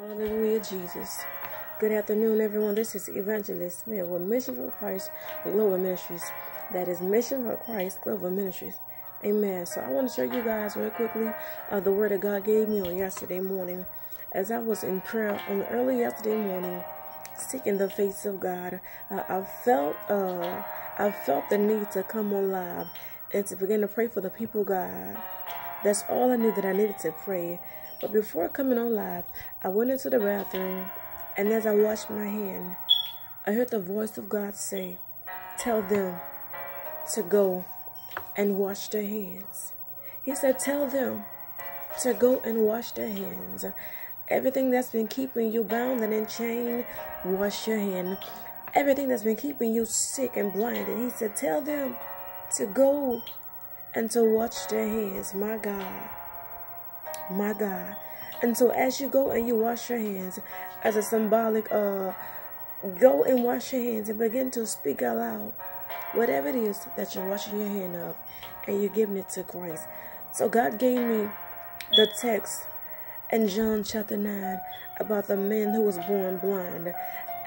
Hallelujah, Jesus. Good afternoon, everyone. This is Evangelist Smith with Mission for Christ Global Ministries. That is Mission for Christ Global Ministries. Amen. So I want to show you guys real quickly uh, the word that God gave me on yesterday morning. As I was in prayer on early yesterday morning, seeking the face of God, uh, I felt uh, I felt the need to come on live and to begin to pray for the people, God. That's all I knew that I needed to pray. But before coming on live, I went into the bathroom, and as I washed my hand, I heard the voice of God say, Tell them to go and wash their hands. He said, Tell them to go and wash their hands. Everything that's been keeping you bound and in chain, wash your hand. Everything that's been keeping you sick and blinded, he said, Tell them to go and to wash their hands. My God my God. And so as you go and you wash your hands as a symbolic uh go and wash your hands and begin to speak out loud whatever it is that you're washing your hand of and you're giving it to Christ. So God gave me the text in John chapter 9 about the man who was born blind.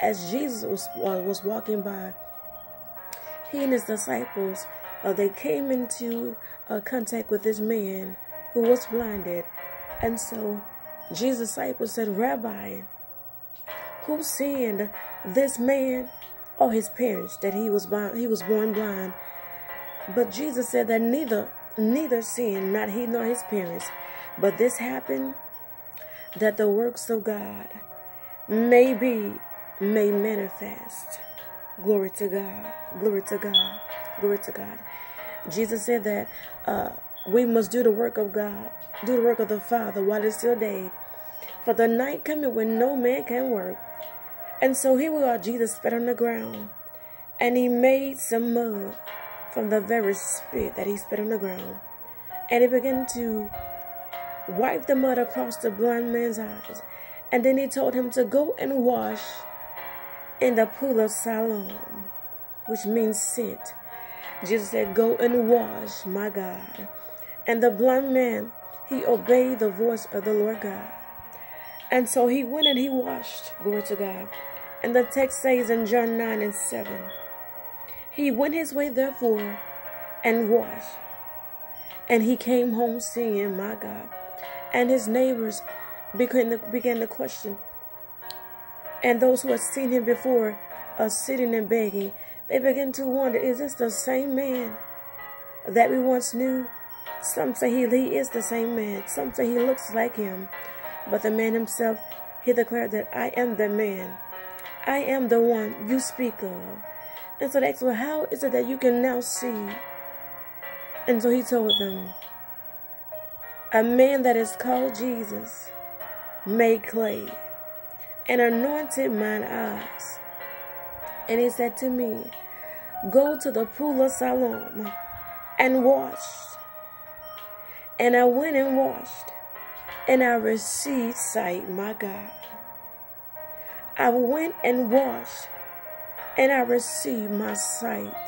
As Jesus was, uh, was walking by, he and his disciples, uh, they came into uh, contact with this man who was blinded. And so Jesus' disciples said, Rabbi, who sinned, this man or his parents, that he was blind, he was born blind? But Jesus said that neither neither sinned, not he nor his parents. But this happened that the works of God may be may manifest. Glory to God. Glory to God. Glory to God. Jesus said that uh, we must do the work of God, do the work of the Father while it's still day. For the night coming when no man can work. And so here we are, Jesus spat on the ground. And he made some mud from the very spit that he spit on the ground. And he began to wipe the mud across the blind man's eyes. And then he told him to go and wash in the pool of Siloam, which means sit. Jesus said, Go and wash, my God. And the blind man, he obeyed the voice of the Lord God. And so he went and he washed, glory to God. And the text says in John 9 and 7, he went his way therefore and washed. And he came home singing, my God. And his neighbors began to, began to question. And those who had seen him before uh, sitting and begging, they begin to wonder, is this the same man that we once knew? Some say he, he is the same man. Some say he looks like him. But the man himself, he declared that I am the man. I am the one you speak of. And so they asked, well, how is it that you can now see? And so he told them, a man that is called Jesus made clay and anointed mine eyes. And he said to me, Go to the pool of Siloam and wash and I went and washed, and I received sight, my God. I went and washed, and I received my sight.